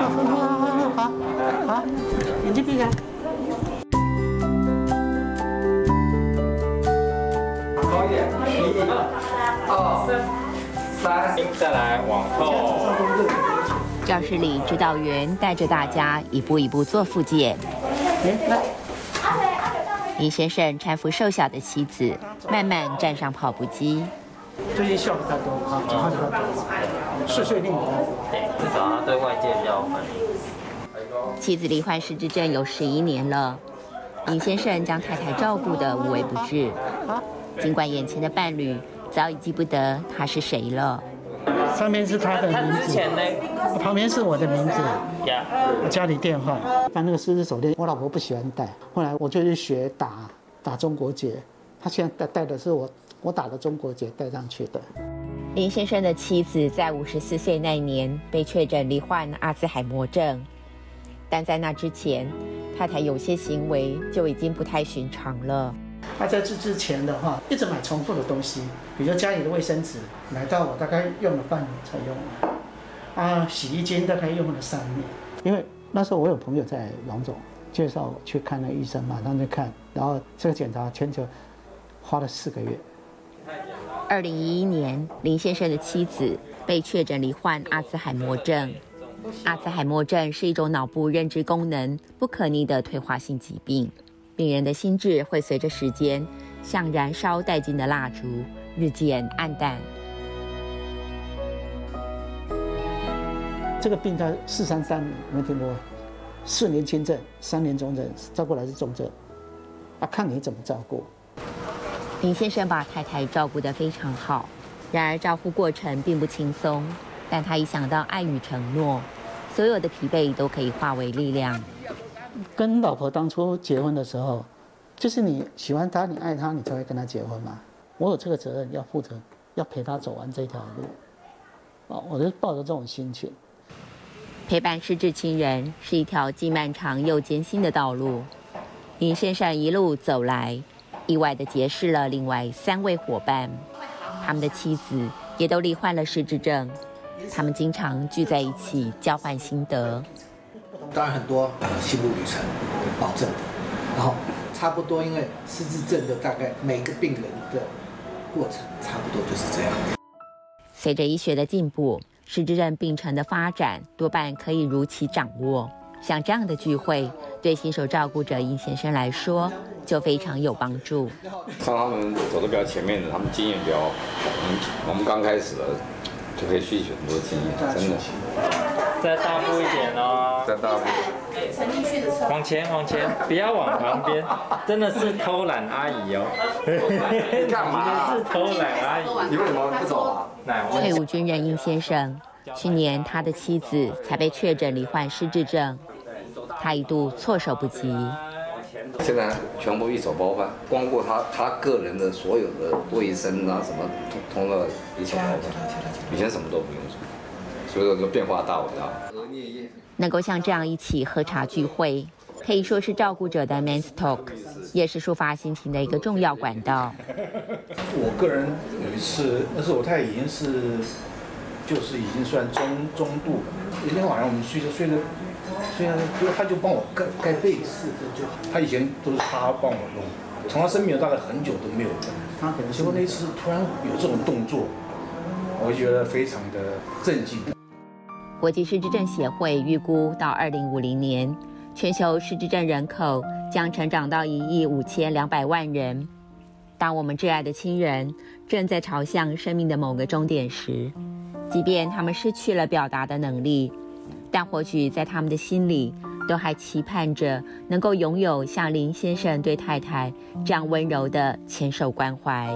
好好好，好，眼睛闭开。高一点，一、二、三，再来往后。教室里，指导员带着大家一步一步做复健。林先生搀扶瘦小的妻子，慢慢站上跑步机。最近笑不太多，啊，讲话比较多，嗜睡令比较多。至少他对外界比较欢迎。妻子罹患失智症有十一年了，尹先生将太太照顾得无微不至。尽管眼前的伴侣早已记不得他是谁了。上面是他的名字，旁边是我的名字，家里电话。把那个狮子手链，我老婆不喜欢戴，后来我就去学打打中国结，她现在戴戴的是我我打了中国结带上去的。林先生的妻子在五十四岁那年被确诊罹患阿兹海默症，但在那之前，太太有些行为就已经不太寻常了。他在这之前的话，一直买重复的东西，比如家里的卫生纸，买到我大概用了半年才用完。啊，洗衣精大概用了三年。因为那时候我有朋友在荣总介绍我去看那医生，马上就看，然后这个检查全球花了四个月。二零一一年，林先生的妻子被确诊罹患阿兹海默症。阿兹海默症是一种脑部认知功能不可逆的退化性疾病。病人的心智会随着时间像燃烧殆尽的蜡烛，日渐暗淡。这个病在四三三，没听过？四年轻症，三年重症，照过来是重症。啊，看你怎么照顾。林先生把太太照顾得非常好，然而照顾过程并不轻松。但他一想到爱与承诺，所有的疲惫都可以化为力量。跟老婆当初结婚的时候，就是你喜欢她，你爱她，你才会跟她结婚嘛。我有这个责任要负责，要陪她走完这条路。哦，我就抱着这种心情。陪伴失智亲人是一条既漫长又艰辛的道路。林先生一路走来，意外的结识了另外三位伙伴，他们的妻子也都罹患了失智症，他们经常聚在一起交换心得。当然很多呃心路旅程保证的，然后差不多因为失智症的大概每个病人的过程差不多就是这样。随着医学的进步，失智症病程的发展多半可以如期掌握。像这样的聚会，对新手照顾者殷先生来说就非常有帮助。像他们走的比较前面的，他们经验比较，我们我们刚开始的就可以吸取很多经验，真的。再大步一点哦，再大步。往前往前，不要往旁边，真的是偷懒阿姨哦。干嘛？是偷懒阿姨。你为什么不走啊？退伍军人殷先生，去年他的妻子才被确诊罹患失智症，他一度措手不及。现在全部一手包办，光顾他他个人的所有的卫生啊什么，通通了一手包办。以前什么都不用做。所以说，变化大不大？能够像这样一起喝茶聚会，可以说是照顾者的 men's talk，也是抒发心情的一个重要管道。我个人有一次，那时候我太太已经是，就是已经算中中度。有天晚上我们睡着睡着，睡着，就他就帮我盖盖被子，就他以前都是他帮我弄，从他生病大概很久都没有。他可能结果那一次突然有这种动作，我觉得非常的震惊。国际失智症协会预估，到二零五零年，全球失智症人口将成长到一亿五千两百万人。当我们挚爱的亲人正在朝向生命的某个终点时，即便他们失去了表达的能力，但或许在他们的心里，都还期盼着能够拥有像林先生对太太这样温柔的牵手关怀。